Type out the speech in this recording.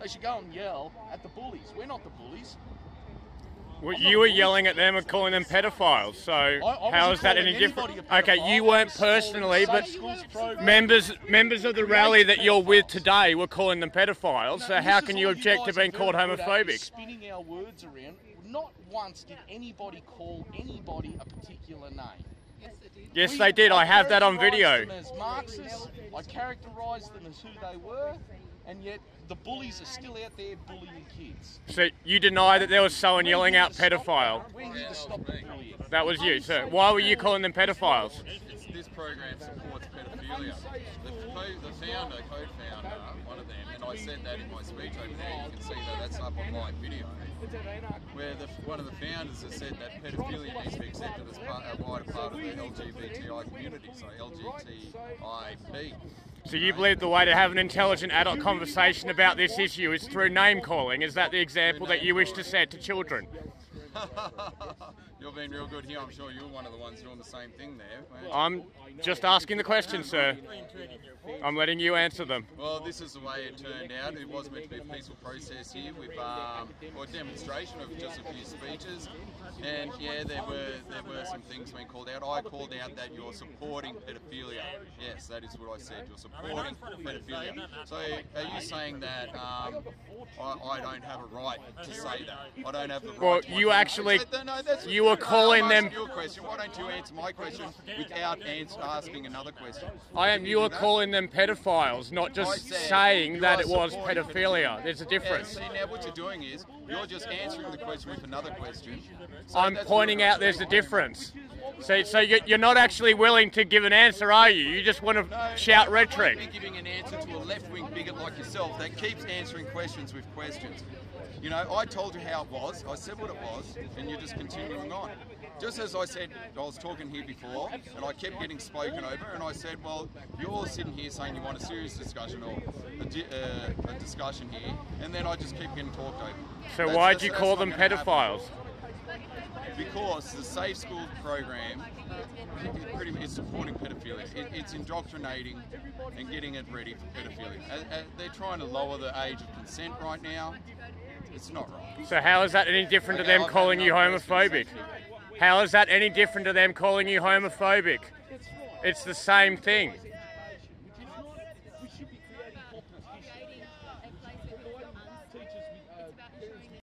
They should go and yell at the bullies. We're not the bullies. Well, I'm you were yelling at them and calling them pedophiles. So I how wasn't that any different? Okay, you weren't personally, but Safe Schools program. members members of the rally that you're with today were calling them pedophiles. No, So how can you object to being called very good at, is homophobic? Spinning our words around. Not once did anybody call anybody a particular name. Yes, We- they did. I have that on characterised video. Them as Marxists. I characterised them as who they were, and yet the bullies are still out there bullying kids. So you deny that there was someone We're yelling out pedophile? We're to stop the bullying. That was you, sir. Why were you calling them pedophiles? This program supports pedophilia. The, co- the founder, co-founder, one of them, and I said that in my speech over there. You can see that that's up on live video, where the, one of the founders has said that pedophilia needs to be accepted as part, a wider part of the LGBTI community, so LGBTIB. So you believe the way to have an intelligent adult conversation about this issue is through name calling? Is that the example that you wish to set to children? You're being real good here. I'm sure you're one of the ones doing the same thing there. I'm just asking the question, sir. I'm letting you answer them. Well, this is the way it turned out. It was meant to be a peaceful process here with um, or demonstration of just a few speeches. And yeah, there were there were some things being called out. I called out that you're supporting pedophilia. Yes, that is what I said. You're supporting pedophilia. So are you saying that um, I, I don't have a right to say that? I don't have the right. Well, you actually- No, no, you were calling them- asking you a question. Why don't you answer my question without ans- asking another question? I am. You are calling them pedophiles, not just saying that it was pedophilia. There's a Yeah, difference. see, now what you're doing is you're just answering the question with another question. So I'm pointing out there's a difference. So, so you- you're not actually willing to give an answer, are you? You just want No, to shout I rhetoric. be giving an answer to a left-wing bigot like yourself that keeps answering questions with questions. You know, I told you how it was. I said what it was, and you're just continuing on. Just as I said, I was talking here before, and I kept getting spoken over, and I said, well, you're sitting here saying you want a serious discussion or a, di- uh, a discussion here, and then I just keep getting talked over. So That's- why'd that's- you call them gonna happen. Because the Safe Schools program pretty, is supporting pedophilia. It, it's indoctrinating and getting it ready for pedophilia. Uh, uh, they're trying to lower the age of consent right now. It's not right. So how is that any different to them I've calling you homophobic? How is that any different to them calling you homophobic? It's the same thing.